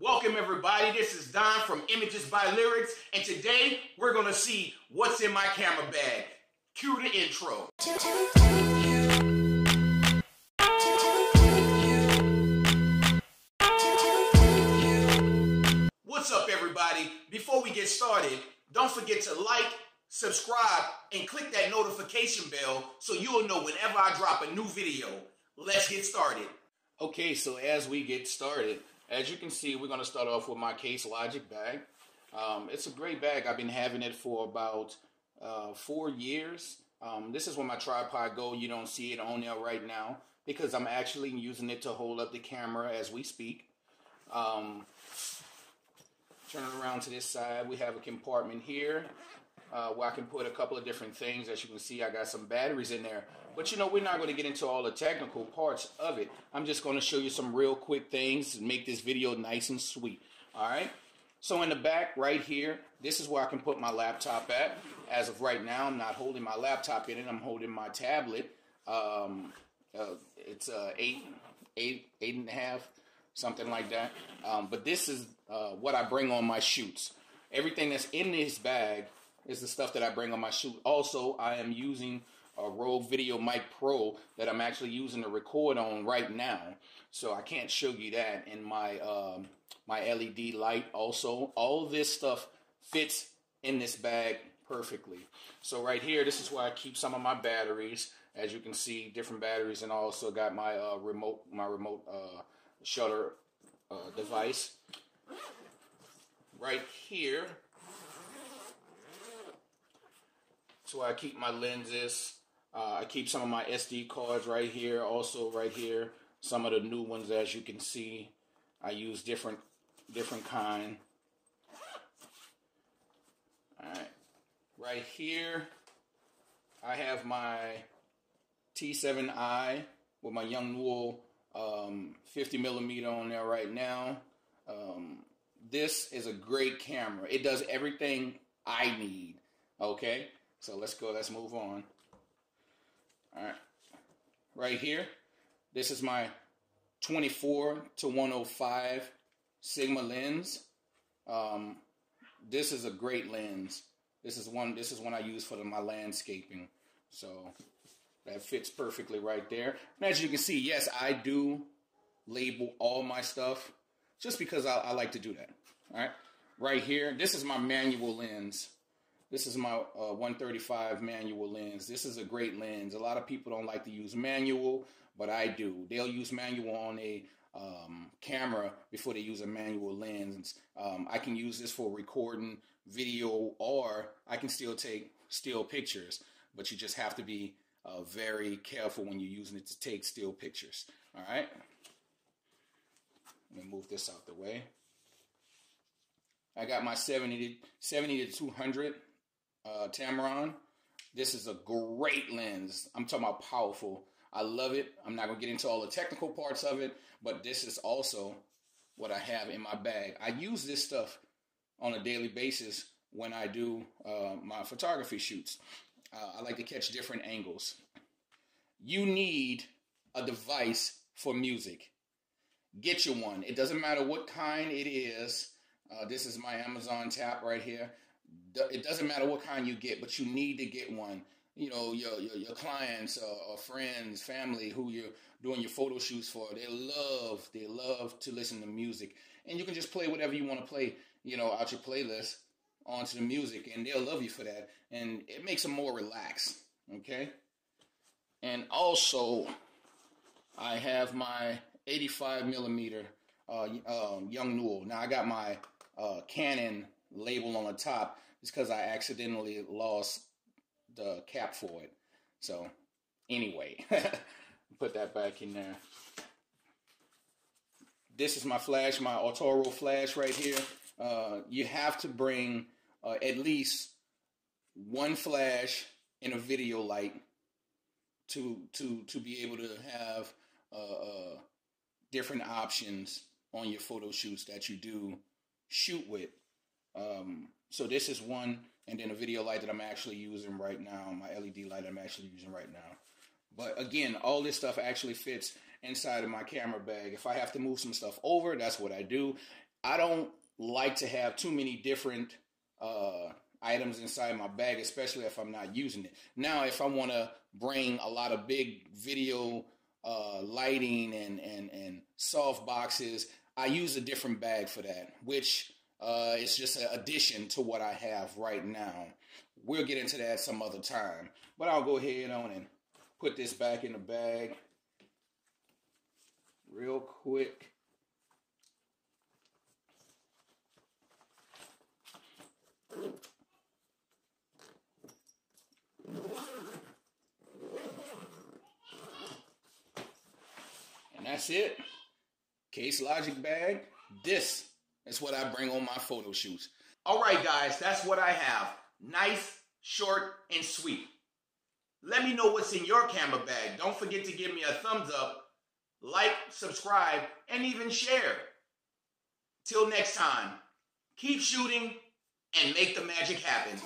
Welcome everybody, this is Don from Images by Lyrics, and today we're gonna see what's in my camera bag. Cue the intro. What's up everybody? Before we get started, don't forget to like, subscribe, and click that notification bell so you'll know whenever I drop a new video. Let's get started. Okay, so as we get started, as you can see, we're going to start off with my Case Logic bag. Um, it's a great bag. I've been having it for about uh, four years. Um, this is where my tripod go. You don't see it on there right now because I'm actually using it to hold up the camera as we speak. Um, turning around to this side, we have a compartment here uh, where I can put a couple of different things. As you can see, I got some batteries in there. But you know, we're not going to get into all the technical parts of it. I'm just going to show you some real quick things and make this video nice and sweet. All right. So in the back right here, this is where I can put my laptop at. As of right now, I'm not holding my laptop in it. I'm holding my tablet. Um, uh, it's uh, eight, eight, eight and a half, something like that. Um, but this is uh, what I bring on my shoots. Everything that's in this bag is the stuff that I bring on my shoot. Also, I am using a Rode Video Mic Pro that I'm actually using to record on right now. So I can't show you that in my um, my LED light. Also, all this stuff fits in this bag perfectly. So right here, this is where I keep some of my batteries. As you can see, different batteries, and also got my uh, remote my remote uh, shutter uh, device. Right here, so I keep my lenses. Uh, I keep some of my SD cards right here, also right here. Some of the new ones, as you can see, I use different different kind. All right, right here, I have my T7i with my Yongnuo um, 50 millimeter on there right now. Um, this is a great camera. It does everything I need. Okay. So let's go, let's move on. All right, right here, this is my 24 to 105 Sigma lens. Um, this is a great lens. This is one. This is one I use for the, my landscaping. So that fits perfectly right there. And as you can see, yes, I do label all my stuff just because I, I like to do that. All right, right here, this is my manual lens. This is my uh, 135 manual lens. This is a great lens. A lot of people don't like to use manual, but I do. They'll use manual on a um, camera before they use a manual lens. Um, I can use this for recording video, or I can still take still pictures. But you just have to be uh, very careful when you're using it to take still pictures. All right. Let me move this out the way. I got my 70 to, 70 to 200 uh, Tamron. This is a great lens. I'm talking about powerful. I love it. I'm not going to get into all the technical parts of it, but this is also what I have in my bag. I use this stuff on a daily basis when I do uh, my photography shoots. Uh, I like to catch different angles. You need a device for music. Get you one. It doesn't matter what kind it is. Uh, this is my Amazon tap right here it doesn't matter what kind you get, but you need to get one. You know, your your, your clients or, or, friends, family who you're doing your photo shoots for, they love they love to listen to music, and you can just play whatever you want to play. You know, out your playlist onto the music, and they'll love you for that, and it makes them more relaxed. Okay, and also I have my 85 millimeter uh, um, Yongnuo. Now I got my uh, Canon label on the top is because I accidentally lost the cap for it. So anyway, put that back in there. This is my flash, my Altura flash right here. Uh, you have to bring uh, at least one flash in a video light to to to be able to have uh, uh different options on your photo shoots that you do shoot with. Um, so this is one, and then a video light that I'm actually using right now, my LED light I'm actually using right now. But again, all this stuff actually fits inside of my camera bag. If I have to move some stuff over, that's what I do. I don't like to have too many different uh, items inside my bag, especially if I'm not using it. Now, if I want to bring a lot of big video uh, lighting and, and, and soft boxes, I use a different bag for that, which uh, is just an addition to what I have right now. We'll get into that some other time. But I'll go ahead on and put this back in the bag real quick. And that's it. Case Logic bag. This that's what I bring on my photo shoots. All right, guys, that's what I have. Nice, short, and sweet. Let me know what's in your camera bag. Don't forget to give me a thumbs up, like, subscribe, and even share. Till next time, keep shooting and make the magic happen.